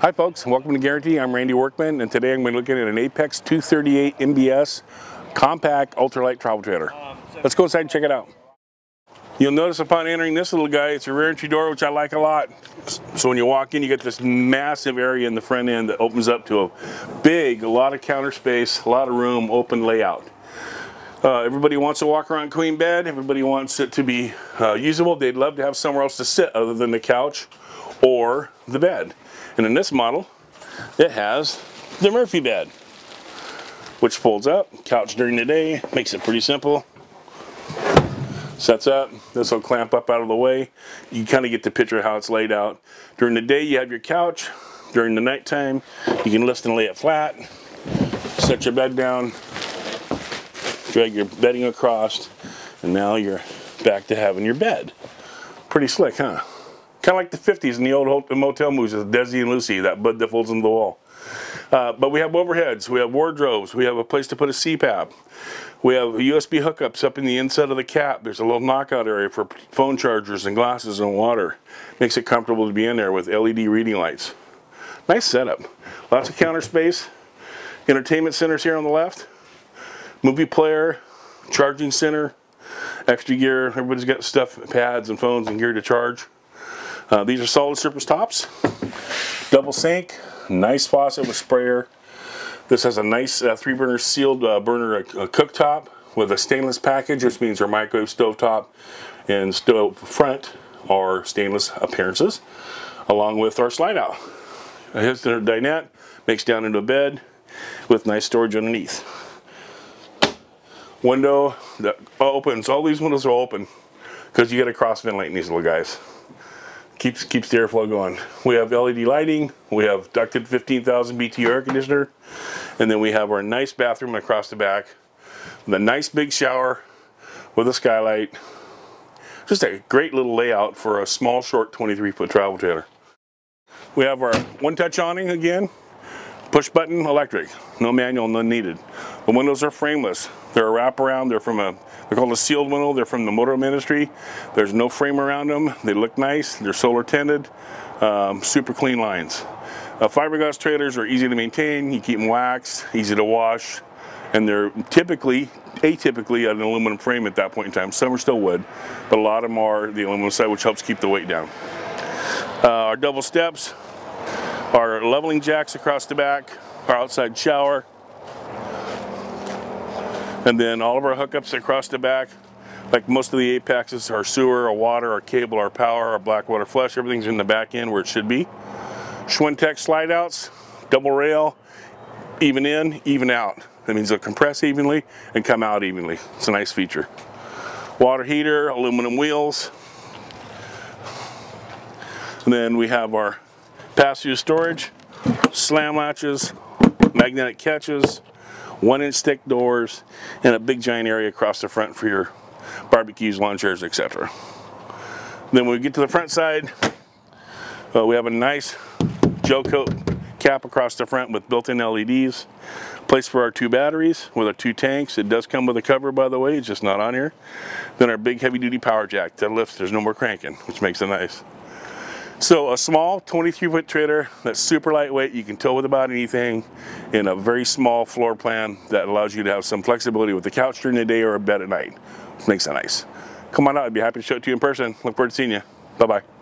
Hi folks, welcome to Guaranty. I'm Randy Workman and today I'm going to be looking at an Apex 238 MBS compact ultralight travel trailer. Let's go inside and check it out. You'll notice upon entering this little guy, it's a rear entry door, which I like a lot. So when you walk in, you get this massive area in the front end that opens up to a big, a lot of counter space, a lot of room, open layout. Uh, everybody wants to walk around queen bed. Everybody wants it to be uh, usable. They'd love to have somewhere else to sit other than the couch or the bed. And in this model, it has the Murphy bed, which folds up, couch during the day, makes it pretty simple. Sets up, this will clamp up out of the way. You kind of get the picture of how it's laid out. During the day, you have your couch. During the nighttime, you can lift and lay it flat, set your bed down, drag your bedding across, and now you're back to having your bed. Pretty slick, huh? Kind of like the 50s in the old motel movies with Desi and Lucy, that bud that folds into the wall. Uh, but we have overheads, we have wardrobes, we have a place to put a CPAP. We have USB hookups up in the inside of the cap. There's a little knockout area for phone chargers and glasses and water. Makes it comfortable to be in there with LED reading lights. Nice setup. Lots of counter space. Entertainment centers here on the left movie player, charging center, extra gear. Everybody's got stuff, pads and phones and gear to charge. Uh, these are solid surface tops. Double sink, nice faucet with sprayer. This has a nice uh, three burner sealed uh, burner uh, cooktop with a stainless package, which means our microwave stove top and stove front are stainless appearances, along with our slide out. Here's the dinette, makes down into a bed with nice storage underneath window that opens. All these windows are open because you got to cross ventilate these little guys. Keeps keeps the airflow going. We have LED lighting. We have ducted 15,000 BTU air conditioner, and then we have our nice bathroom across the back, the nice big shower with a skylight. Just a great little layout for a small, short 23 foot travel trailer. We have our one touch awning again, push button electric, no manual, none needed. The windows are frameless. They're a wraparound. They're from a, they're called a sealed window. They're from the motor ministry. There's no frame around them. They look nice. They're solar tinted. Um, super clean lines. Uh, fiberglass trailers are easy to maintain. You keep them waxed, easy to wash, and they're typically, atypically, an aluminum frame at that point in time. Some are still wood, but a lot of them are the aluminum side, which helps keep the weight down. Uh, our double steps, our leveling jacks across the back, our outside shower, and then all of our hookups across the back, like most of the Apexes, our sewer, our water, our cable, our power, our black water flush, everything's in the back end where it should be. Schwintek slide outs, double rail, even in, even out. That means they'll compress evenly and come out evenly. It's a nice feature. Water heater, aluminum wheels. And then we have our pass-through storage, slam latches, magnetic catches, one inch thick doors, and a big giant area across the front for your barbecues, lawn chairs, etc. Then when we get to the front side, uh, we have a nice gel coat cap across the front with built-in LEDs. Place for our two batteries with our two tanks. It does come with a cover, by the way, it's just not on here. Then our big heavy-duty power jack that lifts, there's no more cranking, which makes it nice. So a small 23 foot trailer that's super lightweight, you can tow with about anything in a very small floor plan that allows you to have some flexibility with the couch during the day or a bed at night. Makes it nice. Come on out, I'd be happy to show it to you in person. Look forward to seeing you. Bye-bye.